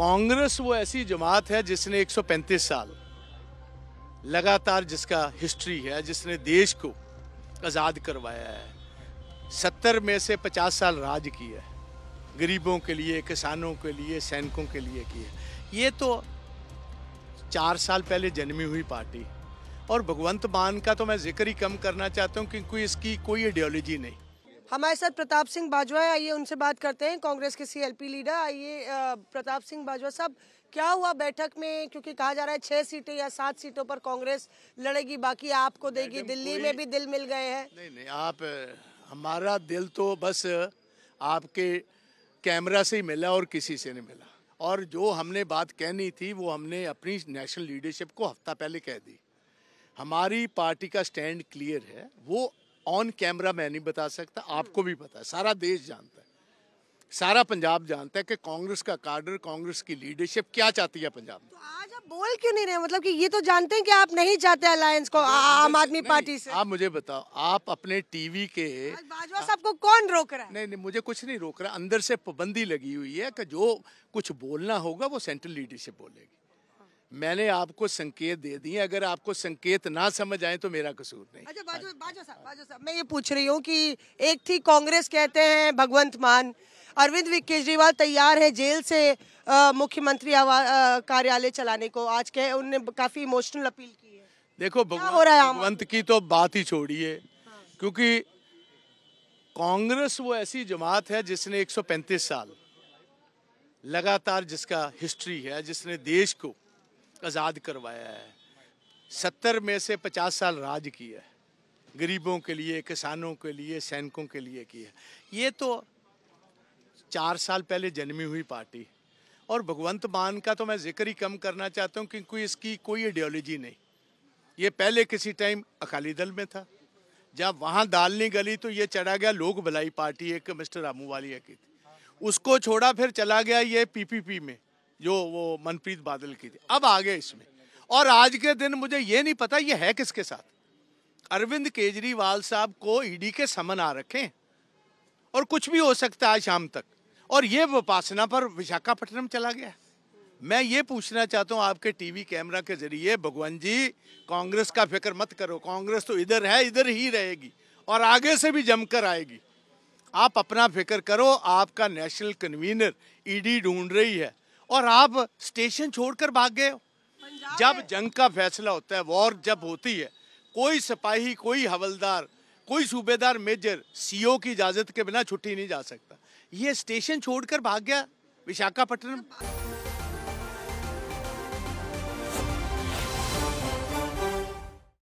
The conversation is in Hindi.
कांग्रेस वो ऐसी जमात है जिसने 135 साल लगातार जिसका हिस्ट्री है, जिसने देश को आज़ाद करवाया है, सत्तर में से 50 साल राज किया है, गरीबों के लिए, किसानों के लिए, सैनिकों के लिए किया ये तो चार साल पहले जन्मी हुई पार्टी। और भगवंत मान का तो मैं ज़िक्र ही कम करना चाहता हूँ क्योंकि इसकी कोई आइडियोलॉजी नहीं। हमारे साथ प्रताप सिंह बाजवा है आइए उनसे बात करते हैं। कांग्रेस के सीएलपी लीडर आइए प्रताप सिंह बाजवा साहब क्या हुआ बैठक में? क्योंकि कहा जा रहा है छह सीटें या सात सीटों पर कांग्रेस लड़ेगी बाकी आपको देगी। दिल्ली में भी दिल मिल गए हैं। नहीं नहीं आप हमारा दिल तो बस आपके कैमरा से ही मिला और किसी से नहीं मिला। और जो हमने बात कहनी थी वो हमने अपनी नेशनल लीडरशिप को हफ़्ता पहले कह दी। हमारी पार्टी का स्टैंड क्लियर है वो ऑन कैमरा मैं नहीं बता सकता आपको भी पता है। सारा देश जानता है। सारा पंजाब जानता है कि कांग्रेस का कार्डर कांग्रेस की लीडरशिप क्या चाहती है पंजाब में। तो आज आप बोल क्यों नहीं रहे मतलब कि ये तो जानते हैं कि आप नहीं चाहते अलायंस को आम आदमी पार्टी से। आप मुझे बताओ आप अपने टीवी के बाजवा साहब को कौन रोक रहा है? नहीं नहीं मुझे कुछ नहीं रोक रहा। अंदर से पाबंदी लगी हुई है कि जो कुछ बोलना होगा वो सेंट्रल लीडरशिप बोलेगी। मैंने आपको संकेत दे दिए अगर आपको संकेत ना समझ आए तो मेरा कसूर नहीं। अच्छा बाजू बाजू साहब बाजू साहब मैं ये पूछ रही हूँ कि एक थी कांग्रेस कहते हैं भगवंत मान। अरविंद केजरीवाल तैयार है जेल से मुख्यमंत्री कार्यालय चलाने को। आज के उनने काफ़ी इमोशनल अपील की है। देखो भगवंत की तो बात ही छोड़िए क्योंकि कांग्रेस वो ऐसी जमात है जिसने 135 साल लगातार जिसका हिस्ट्री है जिसने देश को आज़ाद करवाया है। सत्तर में से 50 साल राज किया है। गरीबों के लिए, किसानों के लिए, सैनिकों के लिए किया ये तो चार साल पहले जन्मी हुई पार्टी। और भगवंत मान का तो मैं ज़िक्र ही कम करना चाहता हूँ क्योंकि इसकी कोई आइडियोलॉजी नहीं। ये पहले किसी टाइम अकाली दल में था। जब वहाँ दाल नहीं गली तो ये चढ़ा गया लोक भलाई पार्टी, एक मिस्टर रामू वालिया की। थी उसको छोड़ा, फिर चला गया ये पीपीपी में। जो वो मनप्रीत बादल की थी। अब आ गए इसमें। और आज के दिन मुझे ये नहीं पता, ये है किसके साथ? अरविंद केजरीवाल साहब को ईडी के समन आ रखे और कुछ भी हो सकता है आज शाम तक। और ये विपासना पर विशाखापट्टनम चला गया। मैं ये पूछना चाहता हूँ आपके टीवी कैमरा के ज़रिए, भगवान जी, कांग्रेस का फ़िक्र मत करो। कांग्रेस तो इधर है, इधर ही रहेगी। और आगे से भी जमकर आएगी। आप अपना फ़िक्र करो, आपका नेशनल कन्वीनर ईडी ढूंढ रही है। और आप स्टेशन छोड़कर भाग गए हो। जब जंग का फैसला होता है वॉर जब होती है कोई सिपाही कोई हवलदार कोई सूबेदार मेजर सीओ की इजाज़त के बिना छुट्टी नहीं जा सकता। ये स्टेशन छोड़कर भाग गया विशाखापट्टनम।